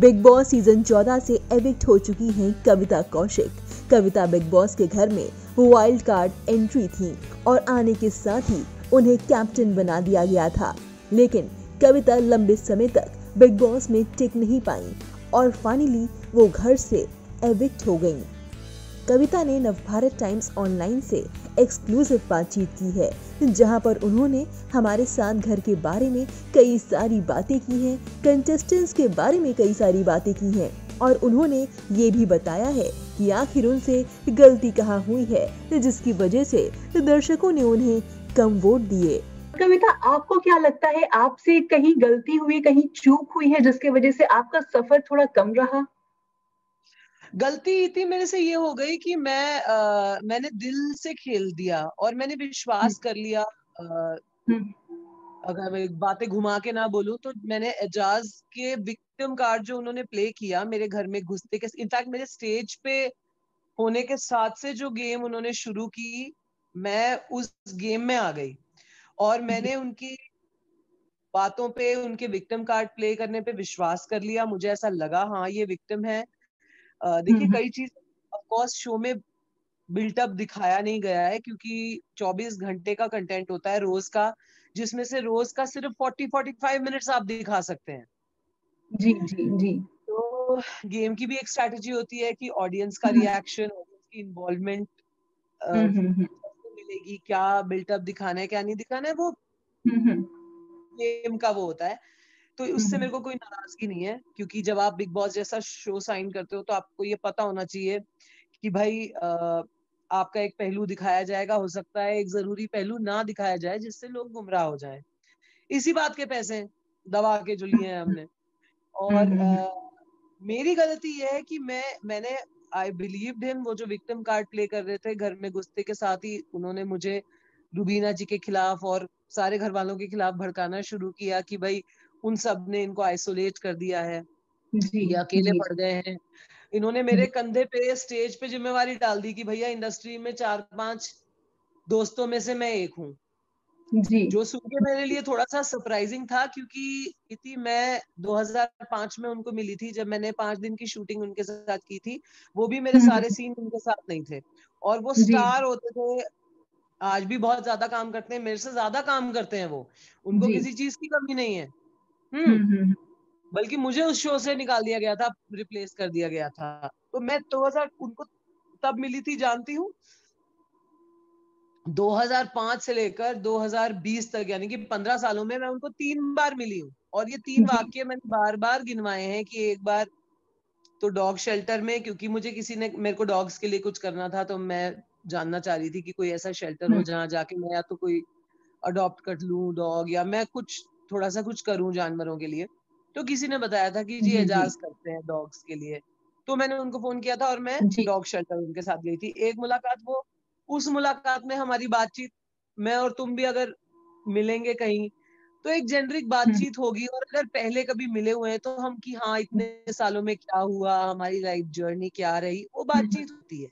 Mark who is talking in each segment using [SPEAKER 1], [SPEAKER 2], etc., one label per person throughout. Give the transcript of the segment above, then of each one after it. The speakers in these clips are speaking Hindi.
[SPEAKER 1] बिग बॉस सीज़न 14 से एविक्ट हो चुकी हैं कविता कौशिक कविता बिग बॉस के घर में वाइल्ड कार्ड एंट्री थी और आने के साथ ही उन्हें कैप्टन बना दिया गया था लेकिन कविता लंबे समय तक बिग बॉस में टिक नहीं पाई और फाइनली वो घर से एविक्ट हो गईं। कविता ने नवभारत टाइम्स ऑनलाइन से एक्सक्लूसिव बातचीत की है, जहाँ पर उन्होंने हमारे साथ घर के बारे में कई सारी बातें की हैं कंटेस्टेंट्स के बारे में कई सारी बातें की हैं, और उन्होंने ये भी बताया है कि आखिर उनसे गलती कहाँ हुई है, जिसकी वजह से दर्शकों ने उन्हें कम वोट दिए।
[SPEAKER 2] कविता, आपको क्या लगता है, आपसे कहीं गलती हुई, कहीं चूक हुई है, जिसके वजह से आपका सफ़र थोड़ा कम रहा?
[SPEAKER 3] गलती इतनी मेरे से ये हो गई कि मैं आ, मैंने दिल से खेल दिया और मैंने विश्वास कर लिया आ, अगर मैं बातें घुमा के ना बोलूँ तो मैंने एजाज के विक्टिम कार्ड जो उन्होंने प्ले किया मेरे घर में घुसते के इनफैक्ट मेरे स्टेज पे होने के साथ से जो गेम उन्होंने शुरू की मैं उस गेम में आ गई। और मैंने उनकी बातों पे उनके विक्टिम कार्ड प्ले करने पे विश्वास कर लिया मुझे ऐसा लगा हाँ ये विक्टिम है। देखिए कई चीज़ ऑफकोर्स शो में बिल्टअप दिखाया नहीं गया है क्योंकि 24 घंटे का कंटेंट होता है रोज का जिसमें से रोज का सिर्फ़ 40 45 मिनट्स आप दिखा सकते हैं।
[SPEAKER 2] जी जी जी।
[SPEAKER 3] तो गेम की भी एक स्ट्रैटेजी होती है कि ऑडियंस का रिएक्शन ऑडियंस की इन्वॉल्वमेंट मिलेगी क्या बिल्टअप दिखाना है क्या नहीं दिखाना है वो गेम का वो होता है। तो उससे मेरे को कोई नाराज़गी नहीं है क्योंकि जब आप बिग बॉस जैसा शो साइन करते हो तो आपको ये पता होना चाहिए कि भाई आ, आपका एक पहलू दिखाया जाएगा हो सकता है एक ज़रूरी पहलू ना दिखाया जाए जिससे लोग गुमराह हो जाए। इसी बात के पैसे दबा के जो लिए हैं हमने। और आ, मेरी गलती ये है कि मैं मैंने आई बिलीव हिम वो जो विक्टिम कार्ड प्ले कर रहे थे घर में गुस्से के साथ ही उन्होंने मुझे रुबीना जी के खिलाफ और सारे घर वालों के खिलाफ भड़काना शुरू किया कि भाई उन सबने इनको आइसोलेट कर दिया है। ये अकेले पड़ गए हैं। इन्होंने मेरे कंधे पे स्टेज पे जिम्मेवारी डाल दी कि भैया इंडस्ट्री में चार पाँच दोस्तों में से मैं एक हूँ। जो। सुन के मेरे लिए थोड़ा सा सरप्राइजिंग था क्योंकि इतनी मैं 2005 में उनको मिली थी जब मैंने पाँच दिन की शूटिंग उनके साथ की थी वो भी मेरे सारे सीन उनके साथ नहीं थे। और वो स्टार होते थे आज भी बहुत ज़्यादा काम करते हैं मेरे से ज़्यादा काम करते हैं वो। उनको किसी चीज़ की कमी नहीं है। हम्म, हम्म, हम्म बल्कि मुझे उस शो से निकाल दिया गया था रिप्लेस कर दिया गया था। तो मैं 2000 उनको तब मिली थी जानती हूँ। 2005 से लेकर 2020 तक यानी कि 15 सालों में मैं उनको तीन बार मिली हूँ। और ये तीन वाक्य मैंने बार बार गिनवाए हैं कि एक बार तो डॉग शेल्टर में क्योंकि मुझे किसी ने मेरे को डॉग्स के लिए कुछ करना था तो मैं जानना चाह रही थी कि कोई ऐसा शेल्टर हो जहाँ जाके मैं या तो कोई अडॉप्ट कर लू डॉग या मैं कुछ थोड़ा सा कुछ करूँ जानवरों के लिए। तो किसी ने बताया था कि जी एजाज करते हैं डॉग्स के लिए। तो मैंने उनको फ़ोन किया था और मैं डॉग शेल्टर उनके साथ गई थी। एक मुलाकात वो उस मुलाकात में हमारी बातचीत मैं और तुम भी अगर मिलेंगे कहीं तो एक जेनरिक हम्म। बातचीत होगी और अगर पहले कभी मिले हुए हैं तो हम कि हाँ इतने सालों में क्या हुआ हमारी लाइफ जर्नी क्या रही वो हम्म, बातचीत हम्म। होती है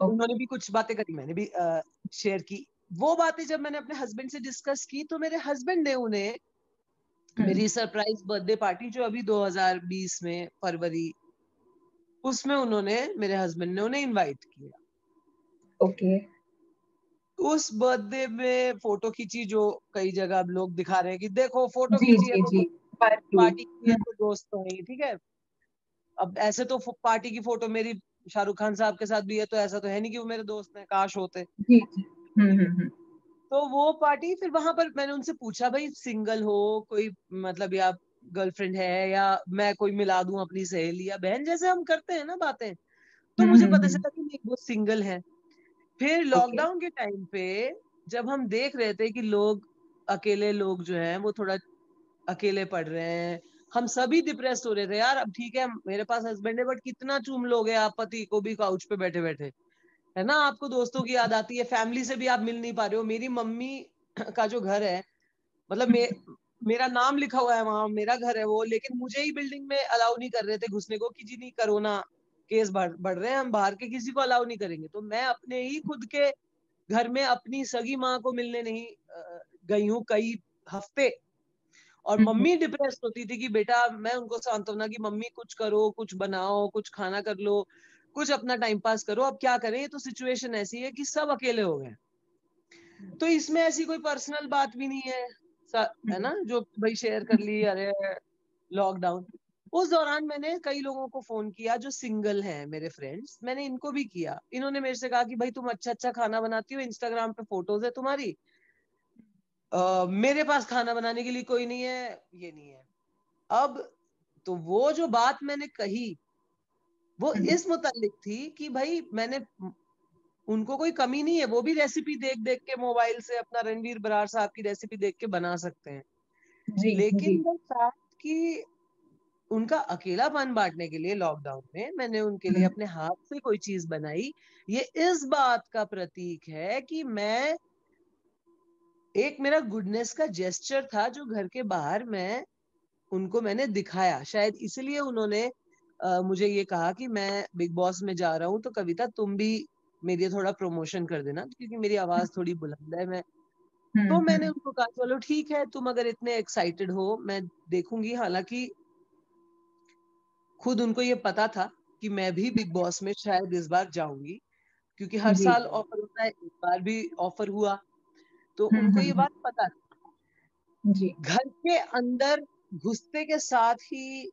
[SPEAKER 3] उन्होंने भी कुछ बातें करी मैंने भी शेयर की। वो बातें जब मैंने अपने हस्बैंड से डिस्कस की तो मेरे हस्बैंड ने उन्हें हम्म। मेरी सरप्राइज़ बर्थडे पार्टी जो अभी 2020 में फरवरी उसमें उन्होंने मेरे हस्बैंड ने उन्हें इनवाइट किया
[SPEAKER 2] ओके okay.
[SPEAKER 3] उस बर्थडे में फ़ोटो खींची जो कई जगह अब लोग दिखा रहे हैं कि देखो फ़ोटो खींची है तो पार्टी की है तो दोस्त तो नहीं ठीक है अब ऐसे तो पार्टी की फ़ोटो मेरी शाहरुख खान साहब के साथ भी है तो ऐसा तो है नहीं कि वो मेरे दोस्त हैं काश होते जी, जी. हम्म, हम्म, हम्म। तो वो पार्टी फिर वहाँ पर मैंने उनसे पूछा भाई सिंगल हो कोई मतलब या गर्लफ्रेंड है या मैं कोई मिला दूँ अपनी सहेली या बहन? जैसे हम करते हैं ना बातें तो मुझे पता चला कि नहीं वो सिंगल है। फिर लॉकडाउन के टाइम पे जब हम देख रहे थे कि लोग अकेले लोग जो हैं वो थोड़ा अकेले पड़ रहे हैं हम सभी डिप्रेस हो रहे थे यार अब ठीक है मेरे पास हस्बैंड है बट कितना चूम लोगे आप पति को भी काउच पे बैठे बैठे है ना आपको दोस्तों की याद आती है फैमिली से भी आप मिल नहीं पा रहे हो। मेरी मम्मी का जो घर है मतलब मे, मेरा नाम लिखा हुआ है वहाँ मेरा घर है वो लेकिन मुझे ही बिल्डिंग में अलाउ नहीं कर रहे थे घुसने को कि जी नहीं कोरोना केस बढ़ बढ़ रहे हैं हम बाहर के किसी को अलाउ नहीं करेंगे। तो मैं अपने ही खुद के घर में अपनी सगी माँ को मिलने नहीं गई हूँ कई हफ़्ते। और हम्म, मम्मी डिप्रेस होती थी कि बेटा मैं उनको सांत्वना की मम्मी कुछ करो कुछ बनाओ कुछ खाना कर लो। कुछ अपना टाइम पास करो अब क्या करें? ये तो सिचुएशन ऐसी है कि सब अकेले हो गए। तो इसमें ऐसी कोई पर्सनल बात भी नहीं है है ना जो भाई शेयर कर ली अरे लॉकडाउन उस दौरान मैंने कई लोगों को फ़ोन किया जो सिंगल हैं मेरे फ्रेंड्स मैंने इनको भी किया। इन्होंने मेरे से कहा कि भाई तुम अच्छा अच्छा खाना बनाती हो इंस्टाग्राम पे फ़ोटोज़ है तुम्हारी। uh, मेरे पास खाना बनाने के लिए कोई नहीं है ये नहीं है। अब तो वो जो बात मैंने कही वो हम्म। इस मुतालिक थी कि भाई मैंने उनको कोई कमी नहीं है वो भी रेसिपी देख देख के मोबाइल से अपना रणवीर बरार साहब की रेसिपी देख के बना सकते हैं जी, लेकिन जी. कि उनका अकेलापन बांटने के लिए लॉकडाउन में मैंने उनके लिए हम्म। अपने हाथ से कोई चीज़ बनाई ये इस बात का प्रतीक है कि मैं एक मेरा गुडनेस का जेस्चर था जो घर के बाहर मैं उनको मैंने दिखाया शायद इसलिए उन्होंने uh, मुझे ये कहा कि मैं बिग बॉस में जा रहा हूँ तो कविता तुम भी मेरी थोड़ा प्रमोशन कर देना क्योंकि मेरी आवाज़ थोड़ी बुलंद है मैं। हम्म, तो मैंने हम्म। उनको कहा चलो ठीक है तुम अगर इतने एक्साइटेड हो मैं देखूँगी। हालाँकि खुद उनको ये पता था कि मैं भी बिग बॉस में शायद इस बार जाऊँगी क्योंकि हर साल ऑफ़र होता है इस बार भी ऑफ़र हुआ। तो हम्म, उनको ये बात पता था जी। घर के अंदर घुसते के साथ ही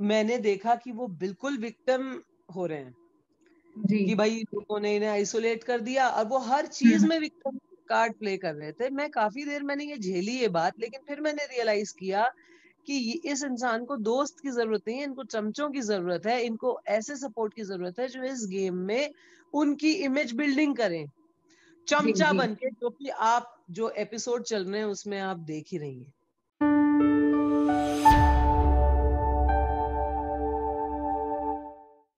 [SPEAKER 3] मैंने देखा कि वो बिल्कुल विक्टिम हो रहे हैं। जी। कि भाई लोगों ने इन्हें आइसोलेट कर दिया और वो हर चीज़ हम्म। में विक्टिम कार्ड प्ले कर रहे थे। मैं काफ़ी देर मैंने ये झेली ये बात लेकिन फिर मैंने रियलाइज़ किया कि इस इंसान को दोस्त की ज़रूरत नहीं है इनको चमचों की ज़रूरत है इनको ऐसे सपोर्ट की ज़रूरत है जो इस गेम में उनकी इमेज बिल्डिंग करें। चमचा बन के जो कि आप जो एपिसोड चल रहे हैं उसमें आप देख ही रही हैं।